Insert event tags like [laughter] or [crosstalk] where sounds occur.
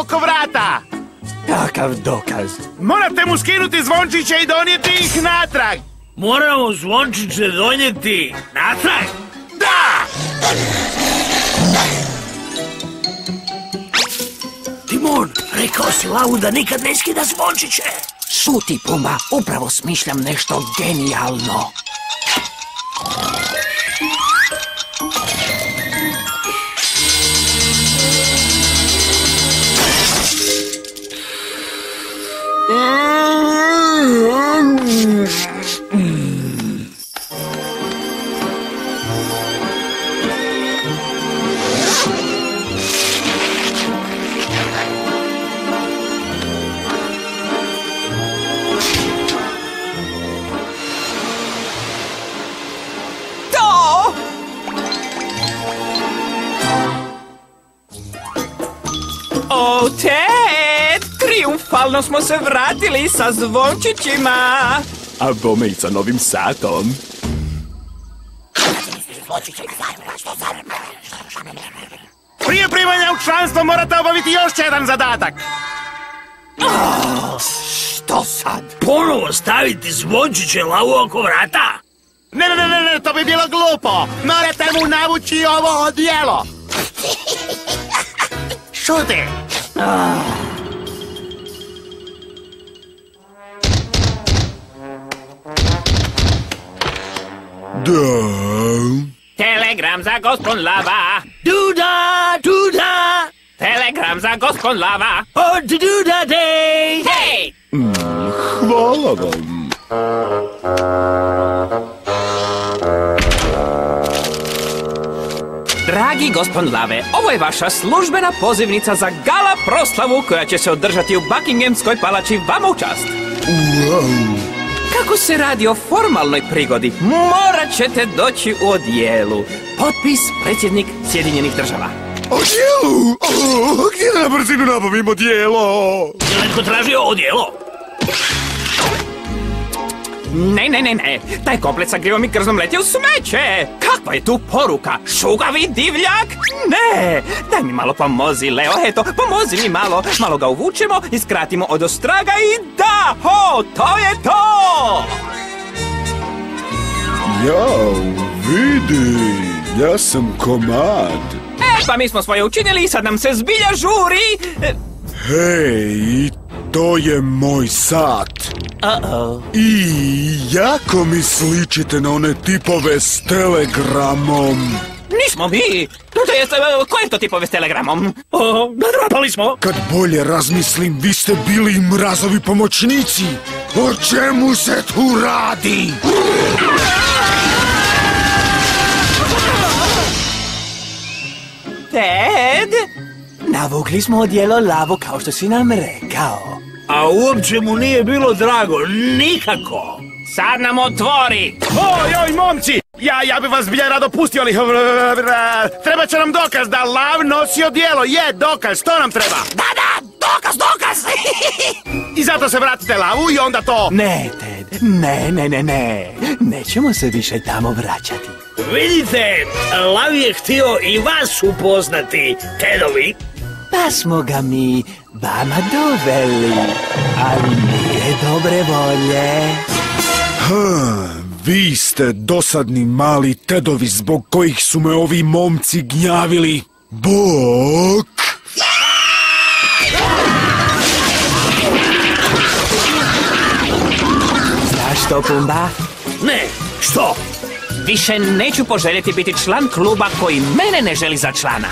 oko vrata. Kakav dokaz? Morate mu skinuti zvončiće i donijeti ih natrag. Moramo zvončiće donijeti natrag. Da! Timon, rekao si Lavu da nikad ne skida zvončiće. Šuti, Pumba, upravo smišljam nešto genijalno. To! O, Ted! Triumfalno smo se vratili sa zvončićima! A bome i sa novim satom. Prije primanja u članstvo morate obaviti još jedan zadatak. Što sad? Ponovo staviti zvončiće Lavu oko vrata. Ne, ne, ne, ne, to bi bilo glupo. Morate mu navući ovo odijelo. [laughs] Šuti. Telegram za gospon Lava! Duda, duda, Telegram za gospon Lava! oh, duda day. Hej! Hvala vam. Dragi gospon Lave, ovo je vaša službena pozivnica za gala proslavu koja će se održati u Buckinghamskoj palači vama u čast. Kako se radi o formalnoj prigodi, morat ćete doći u odijelu. Potpis predsjednik Sjedinjenih država. Odjelu! O, gdje da na brzinu nabavimo dijelo? Je li netko tražio odjelo? Ne, ne, ne, ne, taj komplet sa grivom i krznom leti u smeće. Kakva je tu poruka? Šugavi divljak? Ne, daj mi malo pomozi, Leo, eto, pomozi mi malo. Malo ga uvučemo i skratimo od ostraga i da, ho, to je to! Jao, vidi, ja sam komad. E, pa mi smo svoje učinili i sad nam se zbilja žuri. E, Hej, to je moj sat. Uh-oh. I jako mi sličite na one tipove s telegramom. Nismo mi. To jest, e, koje to tipove s telegramom? O, nadrapali smo. Kad bolje razmislim, vi ste bili mrazovi pomoćnici. O čemu se tu radi? Ted, navukli smo odijelo lavu kao što si nam rekao. A uopće mu nije bilo drago, nikako. Sad nam otvori. Oj, oj, momci! Ja, ja bi vas zbilja rado pustio, ali... Treba će nam dokaz da lav nosi odijelo. Je, dokaz, to nam treba. Da, da, dokaz, dokaz! I zato se vratite lavu i onda to... ne, Ted, ne, ne, ne, ne. Nećemo se više tamo vraćati. Vidite, Lav je htio i vas upoznati, Tedovi. Pa smo ga mi vama doveli, ali nije dobre volje. Ha, vi ste dosadni mali tedovi zbog kojih su me ovi momci gnjavili. Bok! Znaš što, Pumba? Ne, što? Više neću poželjeti biti član kluba koji mene ne želi za člana.